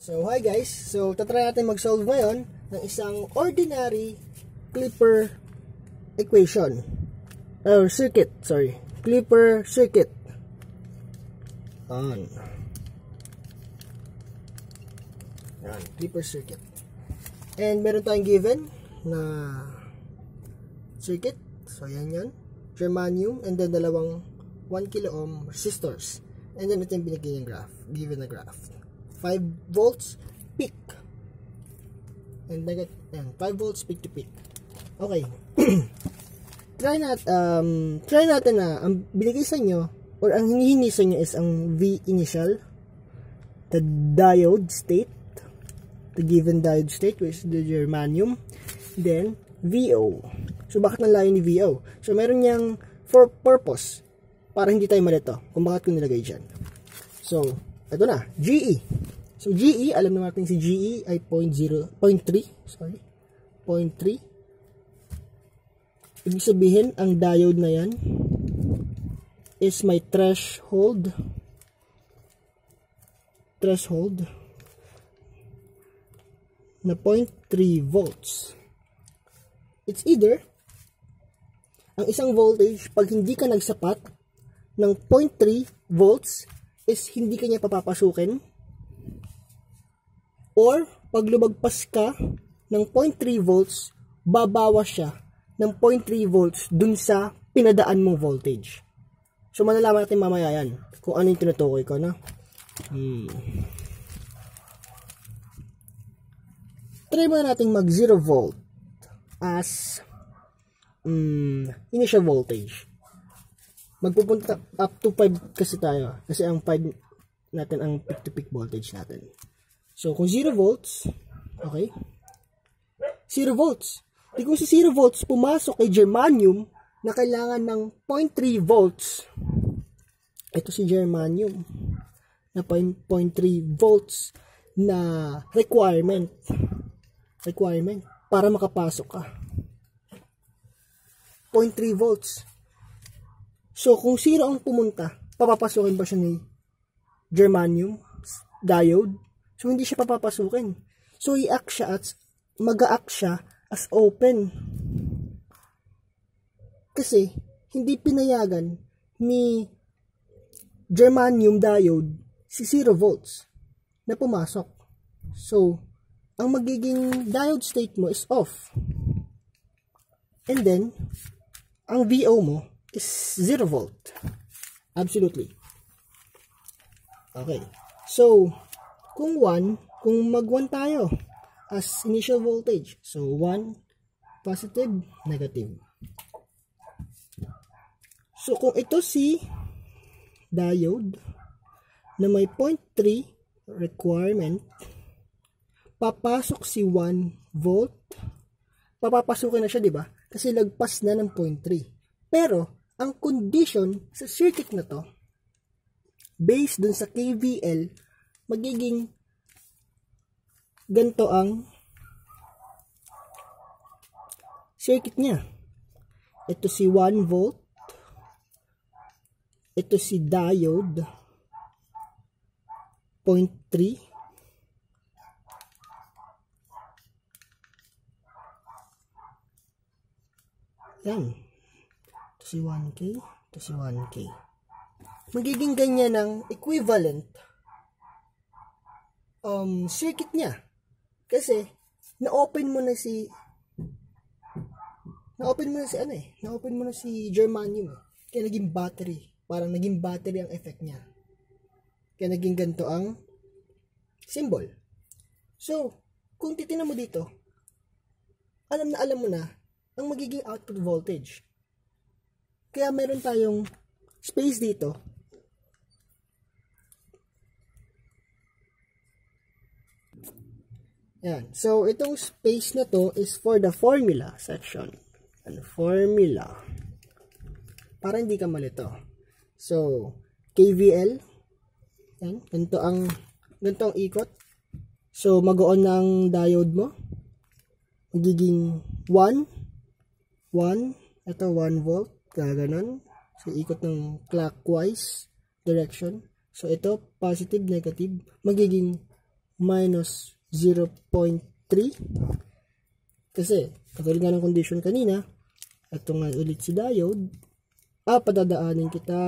So, hi guys. So, tatry natin mag-solve ngayon ng isang ordinary Clipper equation. Or circuit, sorry. Clipper circuit. Yan. Yan, Clipper circuit. And meron tayong given na circuit. So, yan yan. Germanium and then dalawang 1 kilo ohm resistors. And then ito yung binigay yung graph. Given na graph. 5 volts peak. And negative, yan, 5 volts peak to peak. Okay. try nat um try natin na ang binigay sa inyo or ang hinihingi sa inyo is ang V initial the diode state the given diode state which is the germanium then VO so bakit nalayo ni VO so meron niyang for purpose para hindi tayo malito kung bakit ko nilagay dyan so ito na GE So, GE, alam na natin si GE ay 0.0, 0.3, sorry, 0.3. Ibig sabihin, ang diode na yan is my threshold, threshold, na 0.3 volts. It's either, ang isang voltage, pag hindi ka nagsapat ng 0.3 volts, is hindi kanya papapasukin, Or, pag lumagpas ka ng 0.3 volts, babawas siya ng 0.3 volts dun sa pinadaan mong voltage. So, malalaman natin mamaya yan kung ano yung tinutukoy ko, no? Hmm. Try muna natin mag 0 volt as um, initial voltage. Magpupunta up to 5 kasi tayo. Kasi ang 5 natin ang peak-to-peak -peak voltage natin. So, kung 0 volts, okay? 0 volts. Di kung si 0 volts pumasok kay germanium na kailangan ng 0.3 volts. Ito si germanium na 0.3 volts na requirement. Requirement para makapasok ka. 0.3 volts. So, kung 0 ang pumunta, papapasokin ba siya ni germanium diode? So, hindi siya papapasukin. So, i-act siya at mag-act siya as open. Kasi, hindi pinayagan ni germanium diode si 0 volts na pumasok. So, ang magiging diode state mo is off. And then, ang VO mo is 0 volt. Absolutely. Okay. So, kung 1, kung mag 1 tayo as initial voltage. So 1 positive, negative. So kung ito si diode na may 0.3 requirement, papasok si 1 volt, papapasukin na siya, di ba? Kasi lagpas na ng 0.3. Pero, ang condition sa circuit na to, based dun sa KVL, magiging ganito ang circuit niya. Ito si 1 volt. Ito si diode 0.3 Yan. Ito si 1K. Ito si 1K. Magiging ganyan ang equivalent um, circuit niya. Kasi, na-open mo na si na-open mo na si ano eh, na-open mo na si germanium eh. Kaya naging battery. Parang naging battery ang effect niya. Kaya naging ganito ang symbol. So, kung titingnan mo dito, alam na alam mo na ang magiging output voltage. Kaya meron tayong space dito Yan. So, itong space na to is for the formula section. And formula. Para hindi ka malito. So, KVL. Yan. Ganito ang, ganito ang ikot. So, mag-on ng diode mo. Magiging 1. 1. Ito, 1 volt. Gaganon. So, ikot ng clockwise direction. So, ito, positive, negative. Magiging minus 0.3 kasi katulad nga ng condition kanina ito nga ulit si diode. Ah padadaanin kita.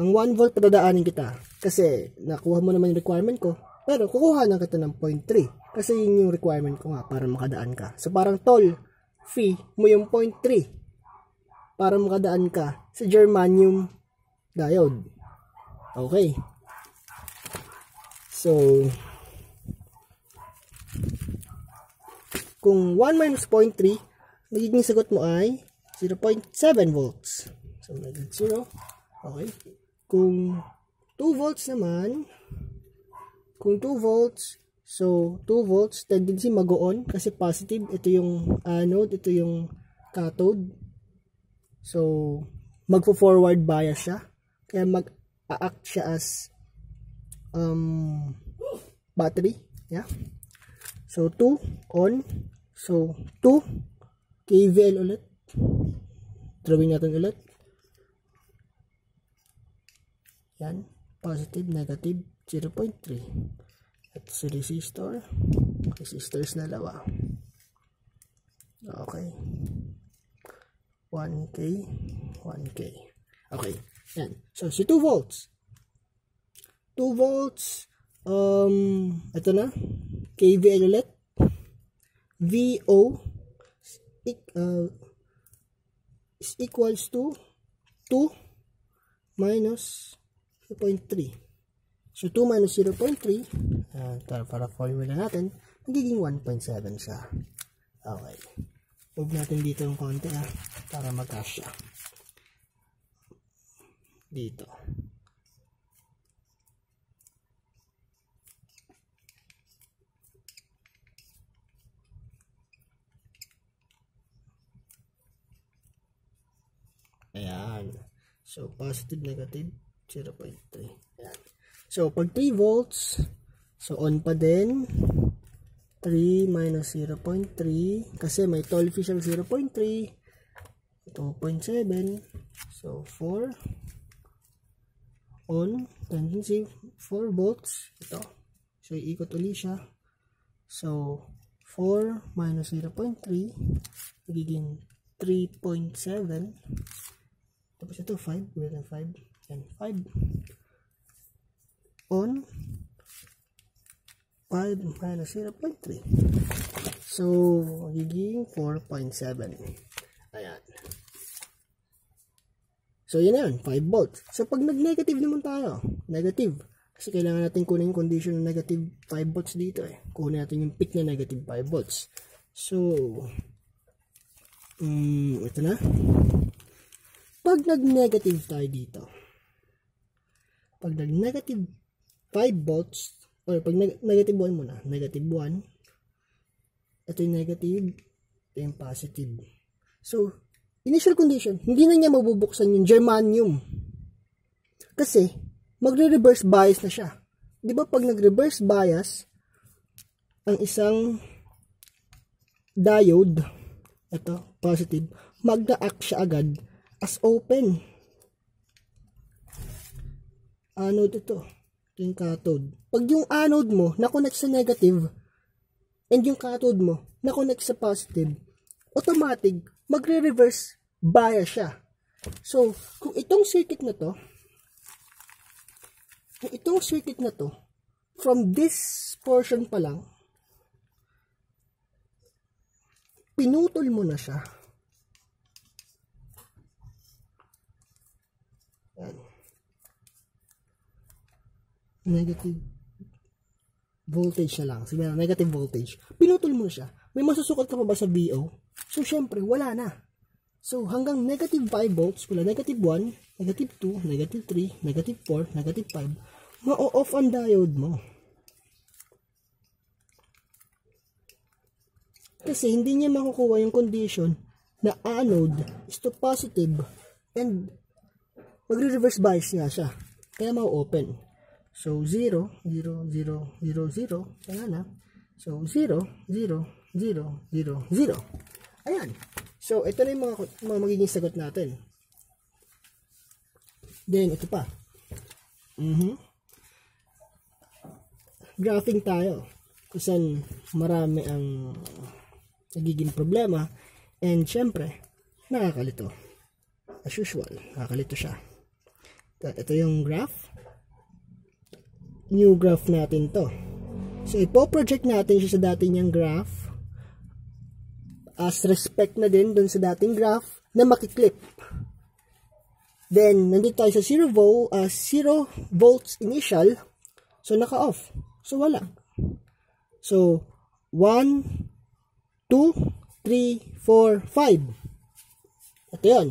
Ang 1 volt padadaanin kita. Kasi nakuha mo naman yung requirement ko. Pero kukuha na kita ng 0.3 kasi yun yung requirement ko nga para makadaan ka. So parang toll fee mo yung 0.3 para makadaan ka sa germanium diode. Okay. So kung 1 minus 0.3, magiging sagot mo ay 0.7 volts. So, magiging 0. Okay. Kung 2 volts naman, kung 2 volts, so 2 volts, tendency mag-on kasi positive. Ito yung anode, ito yung cathode. So, magpo-forward bias siya. Kaya mag-act siya as um, battery. Yeah. So, 2 on, So, 2 KVL ulit. Drawing natin ulit. Yan. Positive, negative, 0.3. At si resistor. Resistors na lawa. Okay. 1K, 1K. Okay. Yan. So, si 2 volts. 2 volts, um, ito na. KVL ulit. VO uh, is equals to 2 minus 0.3. So, 2 minus 0.3, uh, para, formula natin, magiging 1.7 siya. Okay. Move natin dito ng konti ha, para magkasya. Dito. Ayan. So, positive, negative, 0.3. Ayan. So, pag 3 volts, so on pa din, 3 minus 0.3, kasi may toll fee siyang 0.3, 2.7, so 4, on, tendency, 4 volts, ito. So, iikot ulit siya. So, 4 minus 0.3, magiging 3.7, tapos ito 5, greater than 5. Yan, 5. On 5 minus 0.3. So, magiging 4.7. Ayan. So, yan yan, 5 volts. So, pag nag-negative naman tayo, negative. Kasi kailangan natin kunin yung condition ng negative 5 volts dito eh. Kunin natin yung peak na negative 5 volts. So, um, ito na. Pag nag-negative tayo dito, pag nag-negative 5 volts, or pag neg negative 1 muna, negative 1, ito yung negative, ito yung positive. So, initial condition, hindi na niya mabubuksan yung germanium. Kasi, magre-reverse bias na siya. Di ba pag nag-reverse bias, ang isang diode, ito, positive, magda-act siya agad as open. Anode ito. Ito yung cathode. Pag yung anode mo na-connect sa negative and yung cathode mo na-connect sa positive, automatic magre-reverse bias siya. So, kung itong circuit na to, kung itong circuit na to, from this portion pa lang, pinutol mo na siya Yan. Negative voltage na lang. Sabi na, negative voltage. Pinutol mo siya. May masusukat ka pa ba sa VO? So, syempre, wala na. So, hanggang negative 5 volts, wala negative 1, negative 2, negative 3, negative 4, negative 5, ma-off ang diode mo. Kasi hindi niya makukuha yung condition na anode is to positive and magre-reverse bias nga siya. Kaya mau-open. So, 0, 0, 0, 0, 0. Kaya na. So, 0, 0, 0, 0, 0. Ayan. So, ito na yung mga, mga magiging sagot natin. Then, ito pa. Mm -hmm. graphing tayo. Kusan marami ang nagiging problema. And syempre, nakakalito. As usual, nakakalito siya. Ito yung graph. New graph natin to. So, ipo-project natin siya sa dati niyang graph as respect na din dun sa dating graph na makiklip. Then, nandito tayo sa 0 volt, uh, 0 volts initial. So, naka-off. So, wala. So, 1, 2, 3, 4, 5. Ito yun.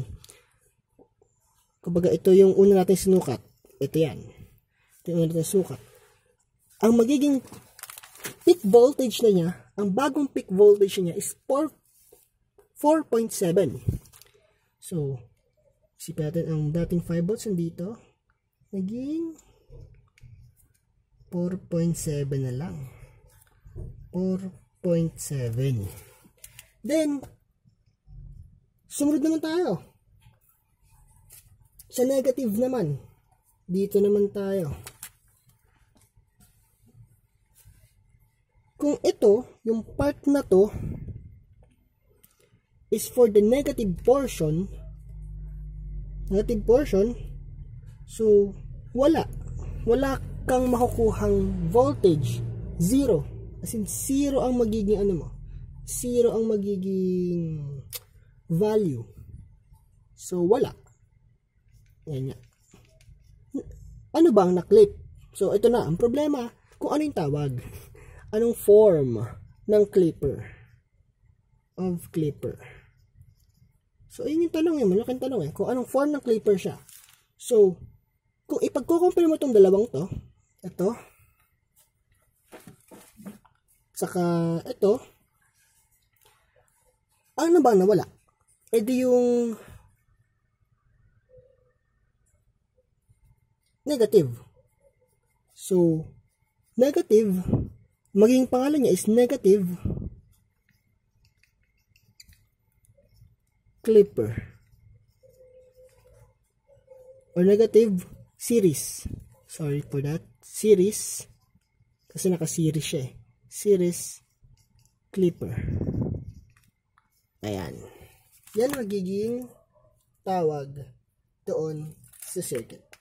Kumbaga, ito yung una natin sinukat. Ito yan. Una natin sukat. Ang magiging peak voltage na niya, ang bagong peak voltage niya is 4 4.7. So, isipin natin ang dating 5 volts nandito. Naging 4.7 na lang. 4.7. Then, sumunod naman tayo. Sa negative naman. Dito naman tayo. Kung ito, yung part na to, is for the negative portion, negative portion, so, wala. Wala kang makukuhang voltage. Zero. As in, zero ang magiging ano mo. Zero ang magiging value. So, wala. Yan nga. Ano ba ang naklip? So, ito na. Ang problema, kung ano yung tawag. Anong form ng clipper? Of clipper. So, yun yung tanong eh. Malaking tanong eh. Kung anong form ng clipper siya. So, kung ipagkukumpare mo itong dalawang to, ito, saka ito, ano ba nawala? E di yung negative. So, negative, maging pangalan niya is negative clipper or negative series. Sorry for that. Series. Kasi naka-series siya eh. Series clipper. Ayan. Yan magiging tawag doon sa circuit.